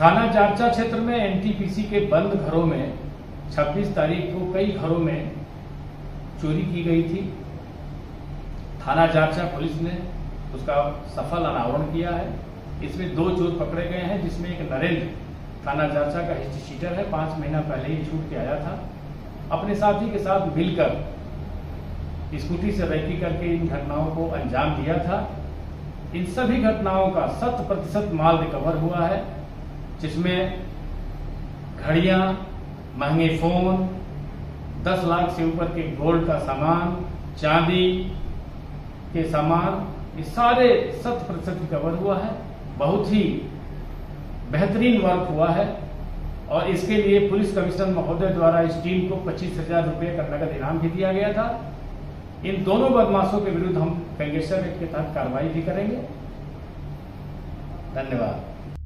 थाना जारचा क्षेत्र में एनटीपीसी के बंद घरों में 26 तारीख को कई घरों में चोरी की गई थी। थाना जारचा पुलिस ने उसका सफल अनावरण किया है। इसमें दो चोर पकड़े गए हैं, जिसमें एक नरेंद्र थाना जारचा का हिस्ट्री शीटर है। पाँच महीना पहले ही छूट के आया था। अपने साथी के साथ मिलकर स्कूटी से रैकी करके इन घटनाओं को अंजाम दिया था। इन सभी घटनाओं का शत प्रतिशत माल रिकवर हुआ है। जिसमें घड़ियाँ, महँगे फ़ोन 10 लाख से ऊपर के गोल्ड का सामान, चांदी के सामान, ये सारे शत प्रतिशत रिकवर हुआ है। बहुत ही बेहतरीन वर्क हुआ है। और इसके लिए पुलिस कमिश्नर महोदय द्वारा इस टीम को पच्चीस हज़ार रुपये का नगद इनाम भी दिया गया था। इन दोनों बदमाशों के विरुद्ध हम गैंगस्टर एक्ट के तहत कार्रवाई भी करेंगे। धन्यवाद।